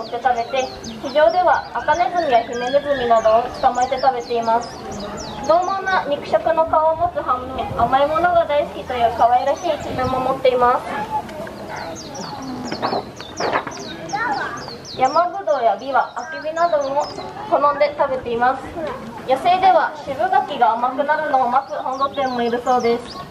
追って食べて地上ではアカネズミやヒメネズミなどを捕まえて食べています。獰猛な肉食の顔を持つ反面甘いものが大好きという可愛らしい一面も持っています。山ぶどうやビワ、アキビなども好んで食べています。野生では渋柿が甘くなるのを待つ本土店もいるそうです。